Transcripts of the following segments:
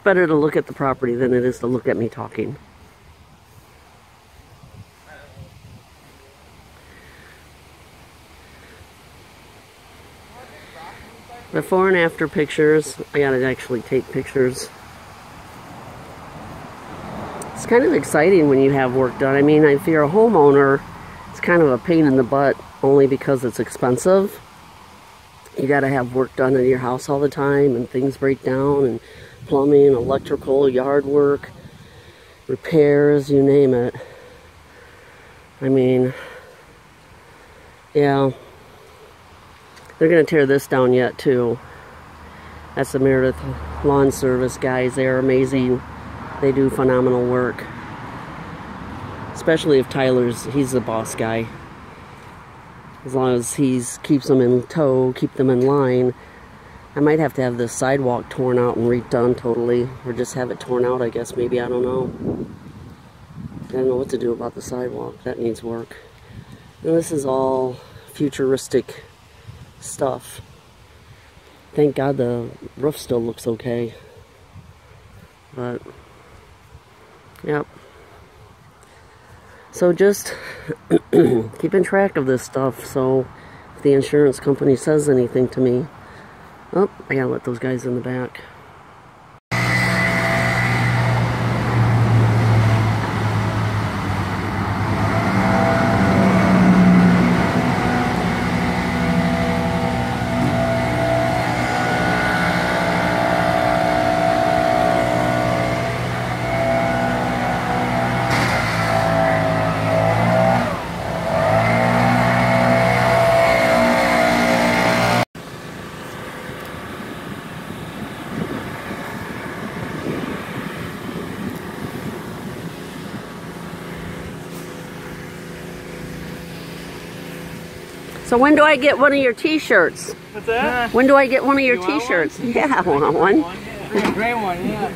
It's better to look at the property than it is to look at me talking. Before and after pictures. I gotta actually take pictures. It's kind of exciting when you have work done. I mean, if you're a homeowner, it's kind of a pain in the butt only because it's expensive. You gotta have work done in your house all the time and things break down and plumbing, electrical, yard work, repairs, you name it. I mean, yeah. They're going to tear this down yet, too. That's the Meredith Lawn Service guys. They're amazing. They do phenomenal work. Especially if Tyler's, he's the boss guy. As long as he keeps them in tow, keep them in line. I might have to have the sidewalk torn out and redone totally. Or just have it torn out, I guess. Maybe, I don't know. I don't know what to do about the sidewalk. That needs work. And this is all futuristic stuff. Thank God the roof still looks okay. But, yep. So just keeping track of this stuff so if the insurance company says anything to me, oh, I gotta let those guys in the back. So when do I get one of your t-shirts? What's that? When do I get one of your You t-shirts? Yeah, I want one. Yeah, gray one, yeah.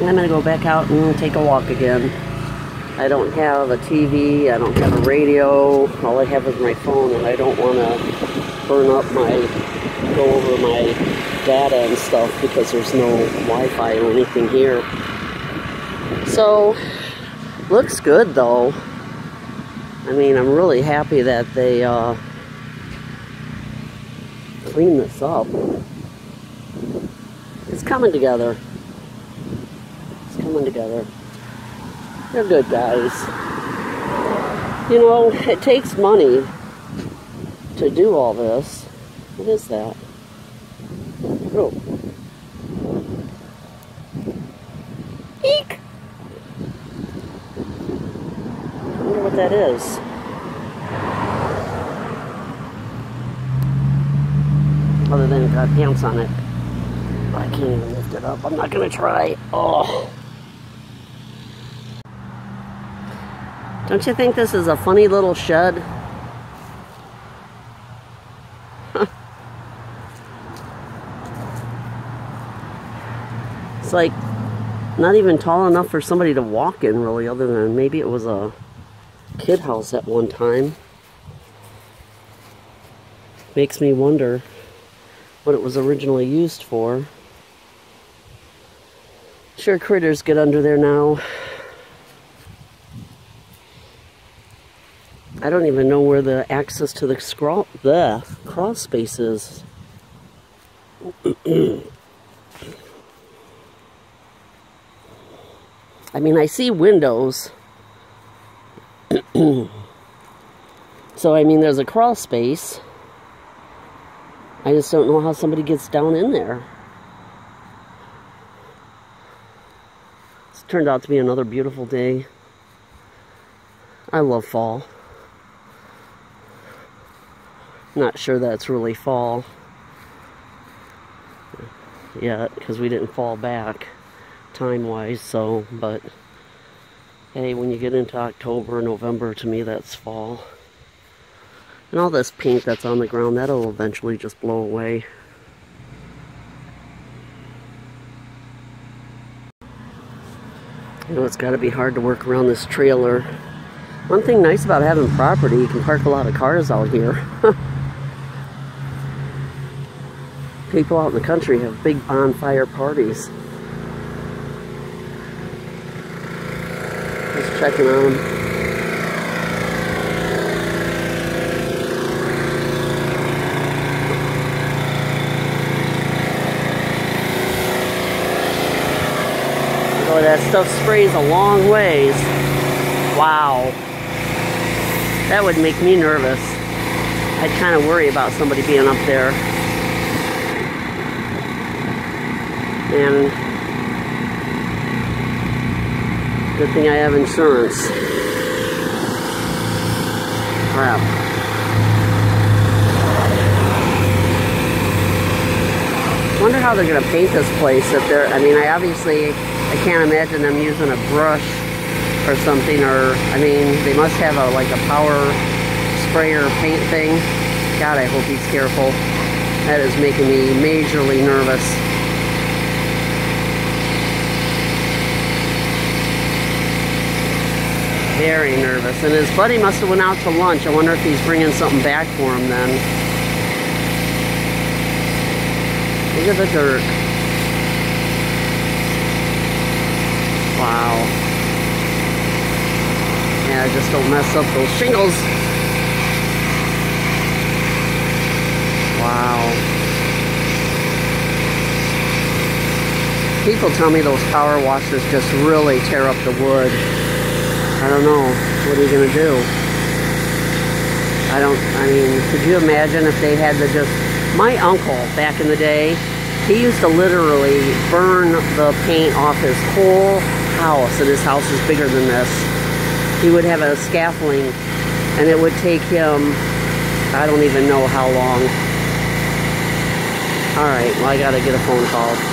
I'm gonna go back out and take a walk again. I don't have a TV, I don't have a radio, all I have is my phone and I don't wanna burn up my, go over my data and stuff because there's no Wi-Fi or anything here. So, looks good though. I mean, I'm really happy that they uh, cleaned this up. It's coming together. It's coming together. They're good guys. You know, it takes money to do all this. What is that? Oh. Eek! I wonder what that is. Other than it got pants on it. I can't even lift it up. I'm not gonna try. Oh. Don't you think this is a funny little shed? it's like not even tall enough for somebody to walk in really other than maybe it was a house at one time. Makes me wonder what it was originally used for. Sure critters get under there now. I don't even know where the access to the scrawl the crawl space is. I mean, I see windows. So, I mean, there's a crawl space. I just don't know how somebody gets down in there. It's turned out to be another beautiful day. I love fall. Not sure that's really fall yet because we didn't fall back time wise so but hey when you get into October November to me that's fall. And all this paint that's on the ground that'll eventually just blow away. You know it's got to be hard to work around this trailer. One thing nice about having property you can park a lot of cars out here. People out in the country have big bonfire parties. Just checking on them. Boy, that stuff sprays a long ways. Wow. That would make me nervous. I'd kind of worry about somebody being up there. And good thing I have insurance. Crap. Wonder how they're gonna paint this place if they're I mean I obviously I can't imagine them using a brush or something, or, I mean, they must have a, like a power sprayer paint thing. God, I hope he's careful. That is making me majorly nervous. Very nervous. And his buddy must have went out to lunch. I wonder if he's bringing something back for him then. Look at the dirt. Wow. Yeah, just don't mess up those shingles. Wow. People tell me those power washers just really tear up the wood. I don't know. What are you going to do? I don't, I mean, could you imagine if they had to just, my uncle back in the day, he used to literally burn the paint off his whole house, and his house is bigger than this. He would have a scaffolding, and it would take him, I don't even know how long. All right, well, I got to get a phone call.